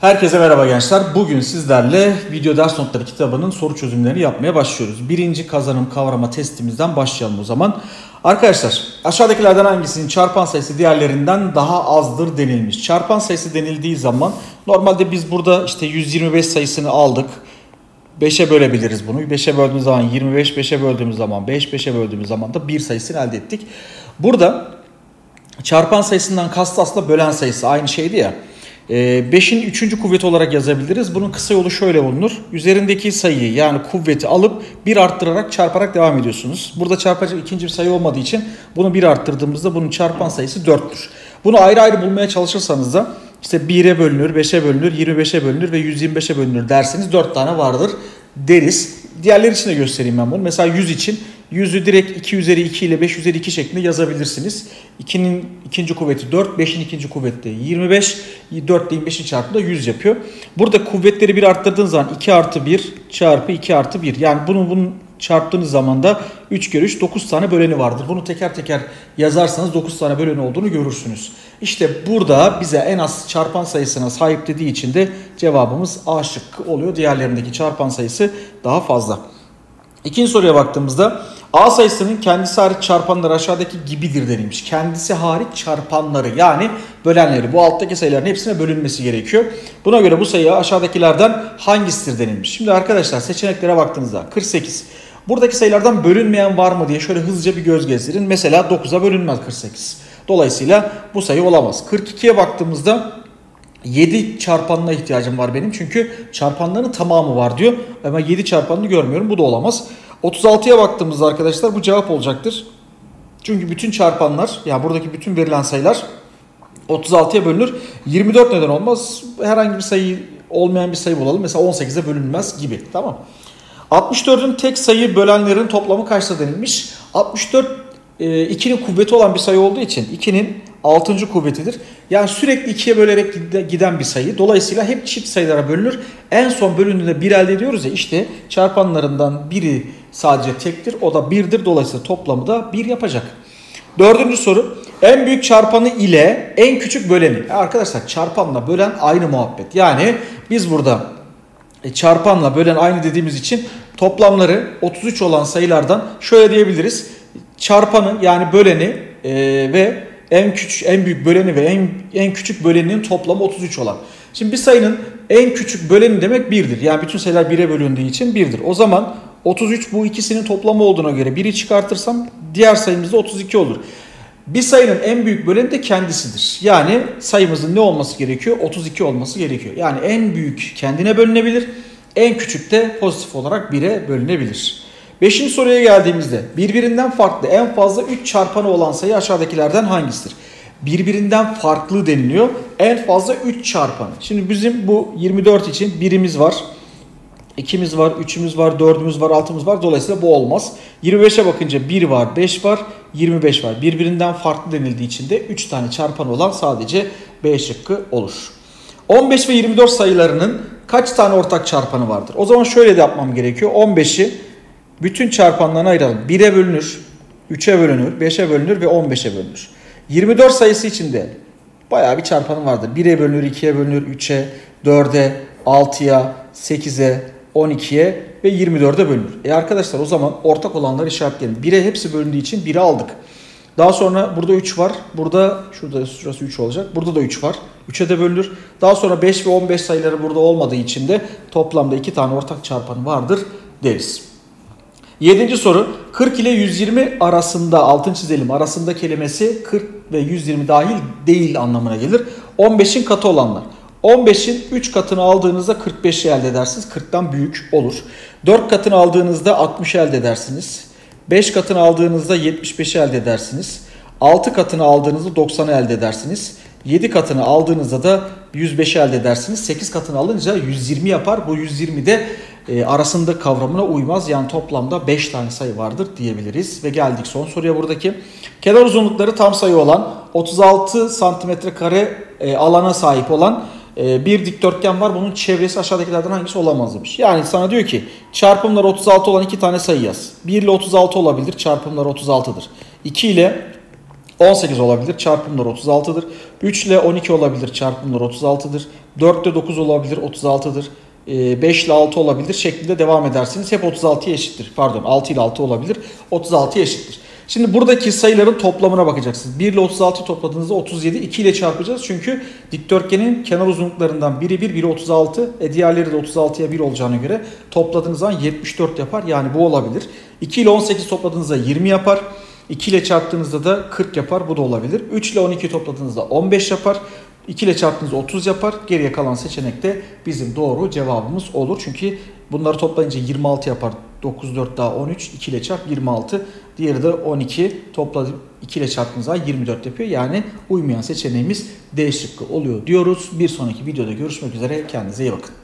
Herkese merhaba gençler. Bugün sizlerle video ders notları kitabının soru çözümlerini yapmaya başlıyoruz. Birinci kazanım kavrama testimizden başlayalım o zaman. Arkadaşlar aşağıdakilerden hangisinin çarpan sayısı diğerlerinden daha azdır denilmiş. Çarpan sayısı denildiği zaman normalde biz burada işte 125 sayısını aldık. 5'e bölebiliriz bunu. 5'e böldüğümüz zaman 25, 5'e böldüğümüz zaman 5, 5'e böldüğümüz zaman da 1 sayısını elde ettik. Burada çarpan sayısından kastı aslında bölen sayısı aynı şeydi ya. 5'in ee, 3. kuvveti olarak yazabiliriz. Bunun kısa yolu şöyle bulunur. Üzerindeki sayıyı yani kuvveti alıp bir arttırarak çarparak devam ediyorsunuz. Burada çarpacak ikinci bir sayı olmadığı için bunu bir arttırdığımızda bunun çarpan sayısı 4'tür. Bunu ayrı ayrı bulmaya çalışırsanız da işte 1'e bölünür, 5'e bölünür, 25'e bölünür ve 125'e bölünür derseniz 4 tane vardır deriz. Diğerleri için de göstereyim ben bunu. Mesela 100 için 100'ü direkt 2 üzeri 2 ile 5 üzeri 2 şeklinde yazabilirsiniz. 2'nin ikinci kuvveti 4, 5'in ikinci kuvveti 25. 4 ile 25'in çarpımı da 100 yapıyor. Burada kuvvetleri bir arttırdığın zaman 2 artı 1 çarpı 2 artı 1. Yani bunun bunun çarptığınız zaman da 3 kere 3 9 tane böleni vardır. Bunu teker teker yazarsanız 9 tane böleni olduğunu görürsünüz. İşte burada bize en az çarpan sayısına sahip dediği için de cevabımız A şıkkı oluyor. Diğerlerindeki çarpan sayısı daha fazla. İkinci soruya baktığımızda A sayısının kendisi hariç çarpanları aşağıdaki gibidir denilmiş. Kendisi hariç çarpanları yani bölenleri bu alttaki sayıların hepsine bölünmesi gerekiyor. Buna göre bu sayı aşağıdakilerden hangisidir denilmiş. Şimdi arkadaşlar seçeneklere baktığınızda 48. Buradaki sayılardan bölünmeyen var mı diye şöyle hızlıca bir göz gezdirin. Mesela 9'a bölünmez 48. Dolayısıyla bu sayı olamaz. 42'ye baktığımızda 7 çarpanına ihtiyacım var benim. Çünkü çarpanların tamamı var diyor. Ama 7 çarpanını görmüyorum. Bu da olamaz. 36'ya baktığımızda arkadaşlar bu cevap olacaktır. Çünkü bütün çarpanlar yani buradaki bütün verilen sayılar 36'ya bölünür. 24 neden olmaz? Herhangi bir sayı olmayan bir sayı bulalım. Mesela 18'e bölünmez gibi. Tamam. 64'ün tek sayı bölenlerin toplamı kaçta denilmiş? 64 2'nin e, kuvveti olan bir sayı olduğu için 2'nin 6. kuvvetidir. Yani sürekli 2'ye bölerek giden bir sayı. Dolayısıyla hep çift sayılara bölünür. En son bölündüğünde 1 elde ediyoruz ya işte çarpanlarından biri sadece tektir. O da 1'dir. Dolayısıyla toplamı da 1 yapacak. Dördüncü soru. En büyük çarpanı ile en küçük böleni. Arkadaşlar çarpanla bölen aynı muhabbet. Yani biz burada e, çarpanla bölen aynı dediğimiz için toplamları 33 olan sayılardan şöyle diyebiliriz. Çarpanı yani böleni e, ve en küçük en büyük böleni ve en en küçük böleninin toplamı 33 olan. Şimdi bir sayının en küçük böleni demek 1'dir. Yani bütün sayılar 1'e bölündüğü için 1'dir. O zaman 33 bu ikisinin toplamı olduğuna göre 1'i çıkartırsam diğer sayımız da 32 olur. Bir sayının en büyük böleni de kendisidir. Yani sayımızın ne olması gerekiyor? 32 olması gerekiyor. Yani en büyük kendine bölünebilir. En küçük de pozitif olarak 1'e bölünebilir. Beşinci soruya geldiğimizde birbirinden farklı en fazla 3 çarpanı olan sayı aşağıdakilerden hangisidir? Birbirinden farklı deniliyor. En fazla 3 çarpanı. Şimdi bizim bu 24 için birimiz var. 2'miz var, 3'ümüz var, 4'ümüz var, 6'mız var. Dolayısıyla bu olmaz. 25'e bakınca 1 var, 5 var, 25 var. Birbirinden farklı denildiği için de 3 tane çarpan olan sadece B şıkkı olur. 15 ve 24 sayılarının kaç tane ortak çarpanı vardır? O zaman şöyle de yapmam gerekiyor. 15'i bütün çarpanlarına ayıralım. 1'e bölünür, 3'e bölünür, 5'e bölünür ve 15'e bölünür. 24 sayısı içinde bayağı bir çarpanı vardır. 1'e bölünür, 2'ye bölünür, 3'e, 4'e, 6'ya, 8'e, 12'ye ve 24'e bölünür. E arkadaşlar o zaman ortak olanları işaretleyelim. 1'e hepsi bölündüğü için 1'i aldık. Daha sonra burada 3 var. Burada şurada şurası 3 olacak. Burada da 3 var. 3'e de bölünür. Daha sonra 5 ve 15 sayıları burada olmadığı için de toplamda 2 tane ortak çarpanı vardır deriz. Yedinci soru 40 ile 120 arasında altın çizelim arasında kelimesi 40 ve 120 dahil değil anlamına gelir. 15'in katı olanlar. 15'in 3 katını aldığınızda 45'i elde edersiniz. 40'tan büyük olur. 4 katını aldığınızda 60 elde edersiniz. 5 katını aldığınızda 75'i elde edersiniz. 6 katını aldığınızda 90'ı elde edersiniz. 7 katını aldığınızda da 105'i elde edersiniz. 8 katını alınca 120 yapar. Bu 120 de e, arasında kavramına uymaz. Yani toplamda 5 tane sayı vardır diyebiliriz. Ve geldik son soruya buradaki. Kenar uzunlukları tam sayı olan 36 santimetre kare e, alana sahip olan e, bir dikdörtgen var. Bunun çevresi aşağıdakilerden hangisi olamaz demiş. Yani sana diyor ki çarpımlar 36 olan iki tane sayı yaz. 1 ile 36 olabilir. Çarpımlar 36'dır. 2 ile 18 olabilir. Çarpımlar 36'dır. 3 ile 12 olabilir. Çarpımlar 36'dır. 4 ile 9 olabilir. 36'dır. 5 ile 6 olabilir şeklinde devam edersiniz. Hep 36'ya eşittir. Pardon 6 ile 6 olabilir. 36'ya eşittir. Şimdi buradaki sayıların toplamına bakacaksınız. 1 ile 36 topladığınızda 37, 2 ile çarpacağız. Çünkü dikdörtgenin kenar uzunluklarından biri 1, biri 36, e diğerleri de 36'ya 1 olacağına göre topladığınız zaman 74 yapar. Yani bu olabilir. 2 ile 18 topladığınızda 20 yapar. 2 ile çarptığınızda da 40 yapar. Bu da olabilir. 3 ile 12 topladığınızda 15 yapar. 2 ile çarptığınızda 30 yapar. Geriye kalan seçenek de bizim doğru cevabımız olur. Çünkü bunları toplayınca 26 yapar. 9, 4 daha 13. 2 ile çarp 26. Diğeri de 12. Topladık 2 ile çarptığınızda 24 yapıyor. Yani uymayan seçeneğimiz D şıkkı oluyor diyoruz. Bir sonraki videoda görüşmek üzere. Kendinize iyi bakın.